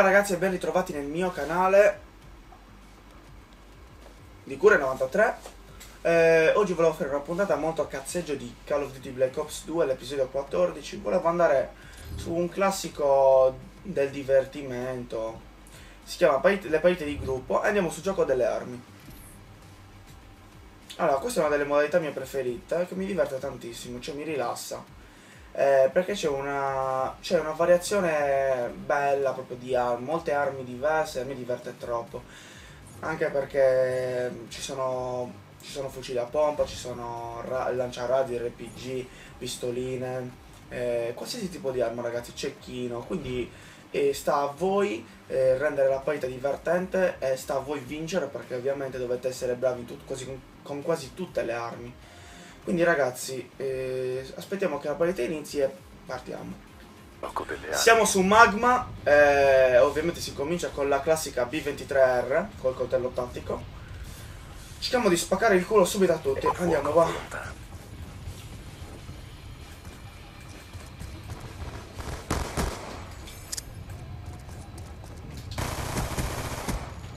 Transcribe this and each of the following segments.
ragazzi e ben ritrovati nel mio canale di Cure 93 eh, Oggi volevo fare una puntata molto a cazzeggio di Call of Duty Black Ops 2, l'episodio 14 Volevo andare su un classico del divertimento. Si chiama Le partite di gruppo. E andiamo sul gioco delle armi. Allora, questa è una delle modalità mie preferite che mi diverte tantissimo, cioè mi rilassa eh, perché c'è una, c'è una variazione bella proprio di armi, molte armi diverse e mi diverte troppo. Anche perché ci sono, ci sono fucili a pompa, ci sono ra- lanciarazzi, RPG, pistoline, eh, qualsiasi tipo di arma ragazzi, cecchino, quindi eh, sta a voi eh, rendere la partita divertente e sta a voi vincere perché ovviamente dovete essere bravi tut- quasi, con, con quasi tutte le armi. Quindi ragazzi, eh, aspettiamo che la partita inizi e partiamo. Siamo su Magma, eh, ovviamente si comincia con la classica B23R, col coltello tattico. Cerchiamo di spaccare il culo subito a tutti, andiamo va.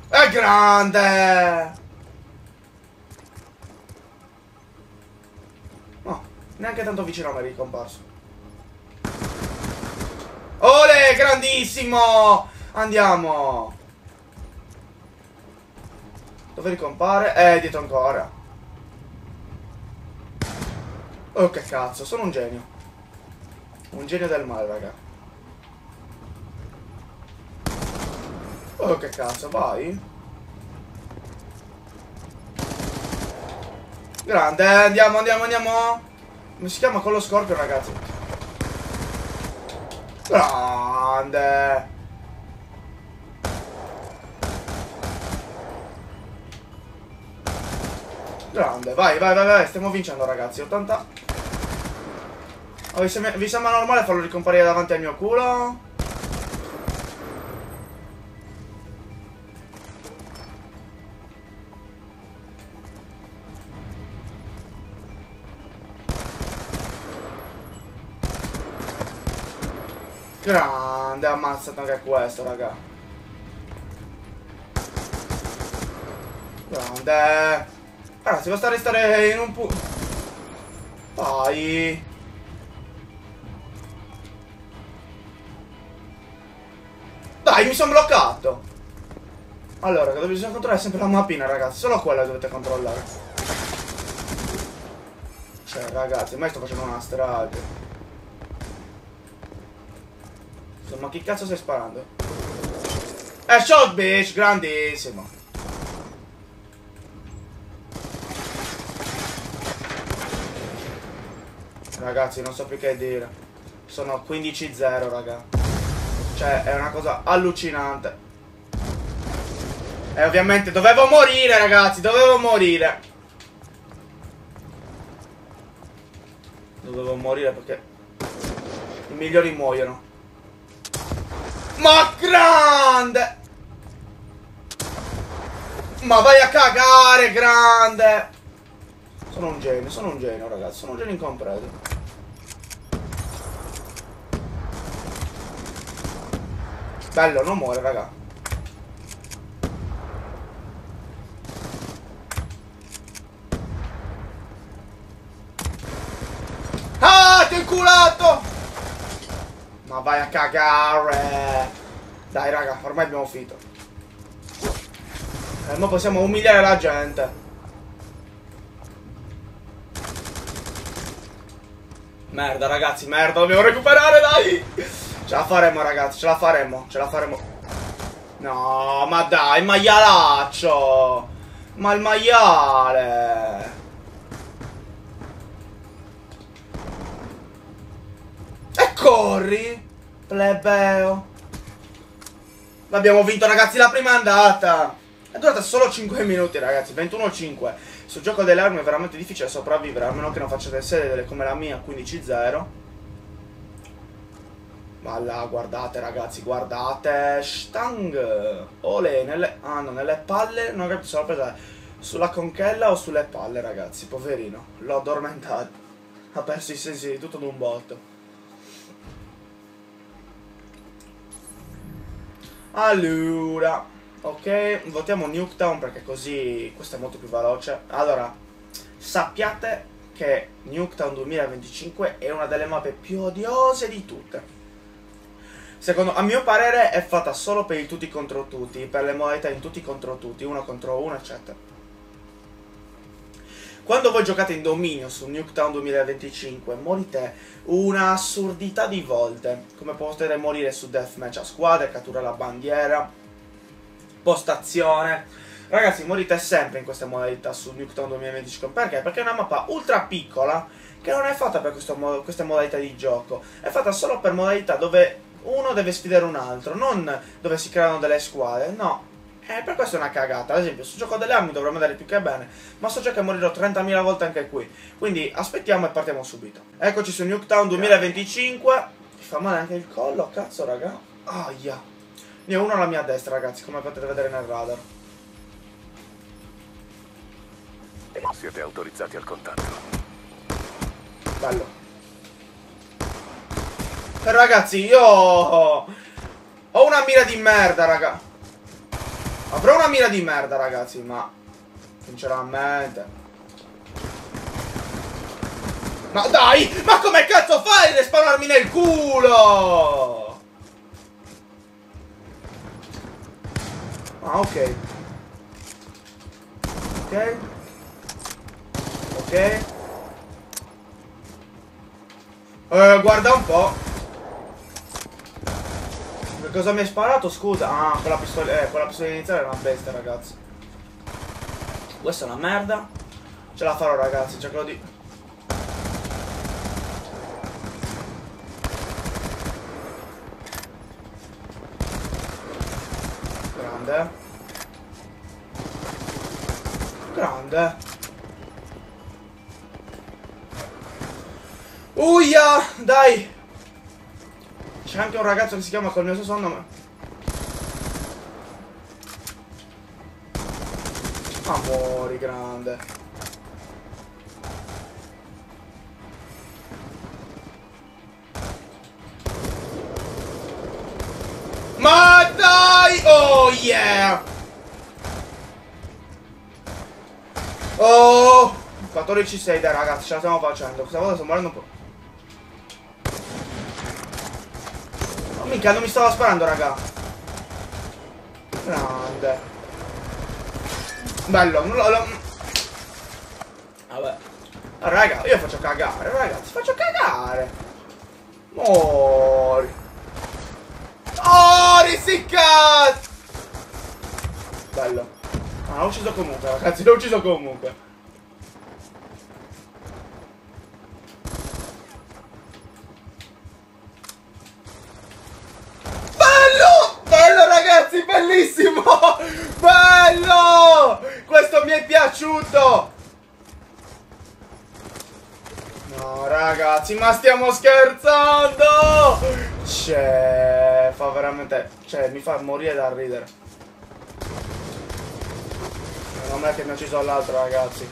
È grande! Neanche tanto vicino mi è ricomparso. Ole, grandissimo! Andiamo! Dove ricompare? Eh, dietro ancora. Oh, che cazzo, sono un genio. Un genio del male, raga. Oh, che cazzo, vai. Grande, andiamo, andiamo, andiamo. Come si chiama quello scorpio, ragazzi? Grande! Grande, vai, vai, vai, vai, stiamo vincendo ragazzi, 80 oh, vi, sembra, vi sembra normale farlo ricomparire davanti al mio culo? Grande, ammazzato anche questo, raga. Grande. Ragazzi, basta restare in un punto. Vai. Dai, mi sono bloccato. Allora, dove bisogna controllare sempre la mappina, ragazzi. Solo quella dovete controllare. Cioè, ragazzi, ormai sto facendo una strage. Ma che cazzo stai sparando? Eh, shot bitch, grandissimo. Ragazzi, non so più che dire. Sono 15-0, raga. Cioè, è una cosa allucinante. E ovviamente dovevo morire, ragazzi, dovevo morire. Dovevo morire perché i migliori muoiono. Ma grande! Ma vai a cagare, grande! Sono un genio, sono un genio, ragazzi. Sono un genio incompreso. Bello, non muore, raga. Ah, ti ho inculato! Ma vai a cagare! Dai raga, ormai abbiamo finito. E eh, ora possiamo umiliare la gente. Merda ragazzi, merda, dobbiamo recuperare, dai! Ce la faremo ragazzi, ce la faremo, ce la faremo. No, ma dai, maialaccio! Ma il maiale! E corri! Plebeo. L'abbiamo vinto ragazzi la prima andata. È durata solo 5 minuti ragazzi, 21-5. Sul gioco delle armi è veramente difficile sopravvivere, a meno che non facciate serie come la mia, 15-0. Ma là, guardate ragazzi, guardate. Stang. Ole, nelle... Ah no, nelle palle, non ho capito presa sulla conchella o sulle palle ragazzi, poverino. L'ho addormentato. Ha perso i sensi di tutto d'un botto. Allora, ok, votiamo Nuketown perché così questo è molto più veloce. Allora, sappiate che Nuketown 2025 è una delle mappe più odiose di tutte. Secondo, a mio parere è fatta solo per i tutti contro tutti, per le modalità in tutti contro tutti, uno contro uno, eccetera. Quando voi giocate in dominio su Nuketown 2025 morite un'assurdità di volte, come potete morire su Deathmatch a squadre, catturare la bandiera, postazione. Ragazzi, morite sempre in queste modalità su Nuketown 2025. Perché? Perché è una mappa ultra piccola che non è fatta per questo, queste modalità di gioco. È fatta solo per modalità dove uno deve sfidare un altro, non dove si creano delle squadre. No, eh, per questo è una cagata. Ad esempio, sul gioco delle armi dovremmo andare più che bene. Ma so già che morirò 30.000 volte anche qui. Quindi aspettiamo e partiamo subito. Eccoci su Nuketown 2025. Mi fa male anche il collo, cazzo, raga. Aia. Ne ho uno alla mia destra, ragazzi, come potete vedere nel radar. Siete autorizzati al contatto. Bello. Eh, ragazzi, io ho una mira di merda, raga. Avrò una mira di merda, ragazzi, ma... Sinceramente... Ma dai! Ma come cazzo fai a respawnarmi nel culo? Ah, ok. Ok. Ok. Eh, guarda un po' cosa mi hai sparato? Scusa. Ah, quella pistola, eh, quella pistola iniziale era una bestia, ragazzi. Questa è una merda. Ce la farò, ragazzi. Cercherò di... Grande. Grande. Uia! Dai! C'è anche un ragazzo che si chiama col mio stesso nome. Amori, grande. Ma dai! Oh yeah! Oh! 14-6 dai ragazzi, ce la stiamo facendo. Questa volta sto morendo un po'. Minchia, non mi stava sparando, raga. Grande. Bello, non lo... Vabbè. Raga, io faccio cagare, ragazzi, faccio cagare. Mori. Oh, risiccato! Bello. Ah, l'ho ucciso comunque, ragazzi, l'ho ucciso comunque. bellissimo! Bello! Questo mi è piaciuto! No, ragazzi, ma stiamo scherzando! Cioè, fa veramente... Cioè, mi fa morire da ridere. Non è che mi ha ucciso all'altro, ragazzi.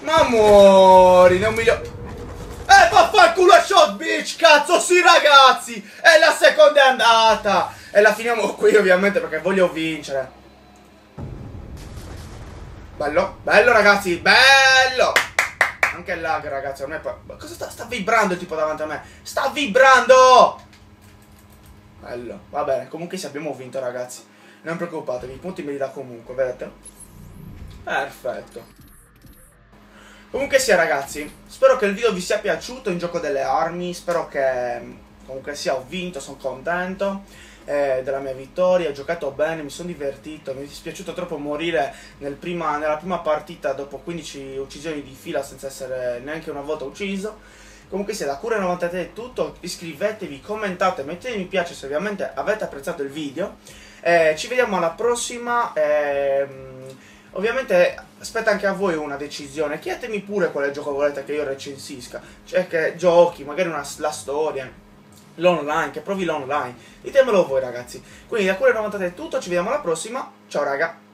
Ma muori, non mi... Eh, vaffanculo shot, bitch! Cazzo, sì, ragazzi! È la seconda andata! E la finiamo qui, ovviamente, perché voglio vincere. Bello, bello, ragazzi, bello! Anche il lag, ragazzi, non è... Cosa sta, sta vibrando il tipo davanti a me? Sta vibrando! Bello, va bene, comunque se abbiamo vinto, ragazzi. Non preoccupatevi, i punti me li dà comunque, vedete? Perfetto. Comunque sia ragazzi, spero che il video vi sia piaciuto in gioco delle armi, spero che comunque sia ho vinto, sono contento eh, della mia vittoria, ho giocato bene, mi sono divertito, mi è dispiaciuto troppo morire nel prima, nella prima partita dopo 15 uccisioni di fila senza essere neanche una volta ucciso. Comunque sia, da Cura93 è tutto, iscrivetevi, commentate, mettete mi piace se ovviamente avete apprezzato il video. Eh, ci vediamo alla prossima. Eh, Ovviamente aspetta anche a voi una decisione. Chiedetemi pure quale gioco volete che io recensisca. Cioè che giochi, magari una, la storia, l'online, che provi l'online. Ditemelo voi ragazzi. Quindi da Cure 93 è tutto, ci vediamo alla prossima. Ciao raga.